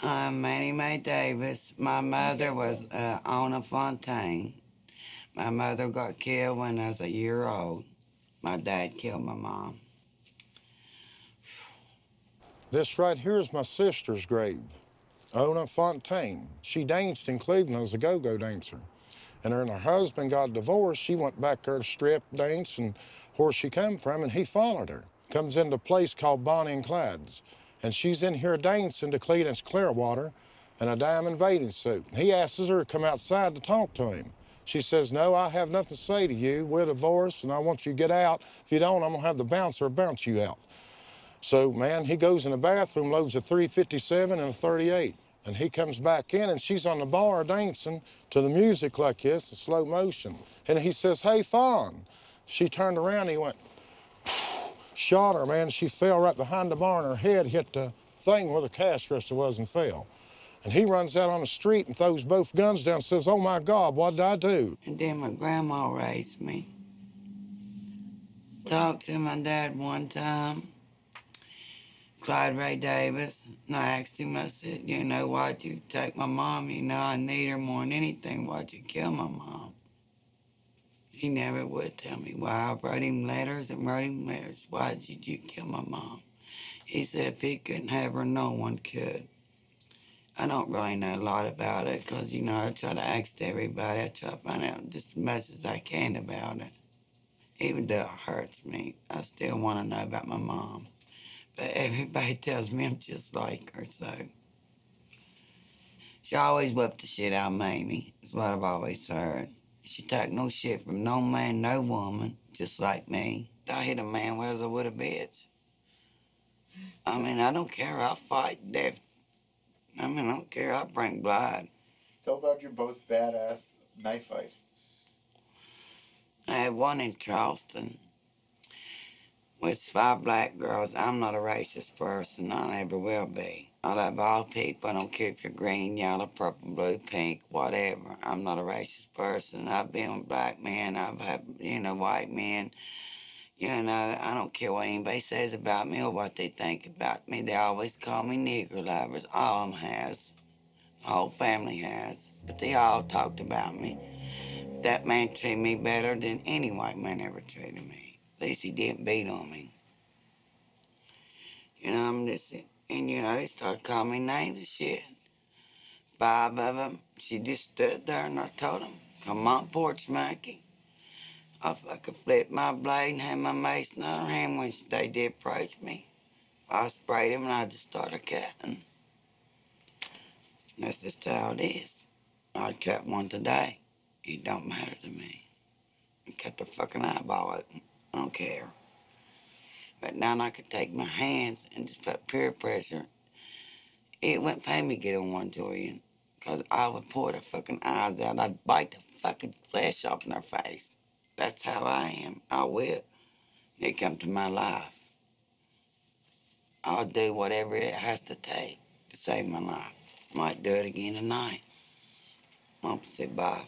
I'm Annie Mae Davis. My mother was uh, Ona Fontaine. My mother got killed when I was a year old. My dad killed my mom. This right here is my sister's grave, Ona Fontaine. She danced in Cleveland as a go-go dancer. And her and her husband got divorced. She went back there to strip dance and where she come from, and he followed her. Comes into a place called Bonnie and Clyde's. And she's in here dancing to Creedence Clearwater in a diamond bathing suit. He asks her to come outside to talk to him. She says, no, I have nothing to say to you. We're divorced, and I want you to get out. If you don't, I'm gonna have the bouncer bounce you out. So, man, he goes in the bathroom, loads a 357 and a 38. And he comes back in, and she's on the bar dancing to the music like this, in slow motion. And he says, hey, Fawn. She turned around, he went, shot her, man. She fell right behind the bar, and her head hit the thing where the cash register was and fell. And he runs out on the street and throws both guns down and says, oh, my God, what did I do? And then my grandma raised me. Talked to my dad one time, Clyde Ray Davis, and I asked him, I said, you know, why'd you take my mom? You know, I need her more than anything. Why'd you kill my mom? He never would tell me why. I wrote him letters and wrote him letters. Why did you kill my mom? He said if he couldn't have her, no one could. I don't really know a lot about it because, you know, I try to ask everybody. I try to find out just as much as I can about it. Even though it hurts me, I still want to know about my mom. But everybody tells me I'm just like her, so. She always whipped the shit out of Mamie, is what I've always heard. She took no shit from no man, no woman, just like me. I hit a man whereas I would a bitch. I mean, I don't care. I'll fight death. I mean, I don't care. I'll bring blood. Tell about your most badass knife fight. I had one in Charleston with five black girls. I'm not a racist person. I never will be. I love all people. I don't care if you're green, yellow, purple, blue, pink, whatever. I'm not a racist person. I've been with black men. I've had, you know, white men. You know, I don't care what anybody says about me or what they think about me. They always call me nigger lovers. All of them has. My whole family has. But they all talked about me. That man treated me better than any white man ever treated me. At least he didn't beat on me. You know, I'm just, and you know, they started calling me names and shit. Five of them. She just stood there and I told them, come on, porch monkey. I fucking flipped my blade and had my mace in the other hand when they did approach me. I sprayed him and I just started cutting. That's just how it is. I'd cut one today. It don't matter to me. I cut the fucking eyeball open. I don't care. But now I could take my hands and just put peer pressure. It wouldn't pay me to get on one Julian. Because I would pour the fucking eyes out. I'd bite the fucking flesh off in their face. That's how I am. I will. They come to my life. I'll do whatever it has to take to save my life. Might do it again tonight. Mom said bye.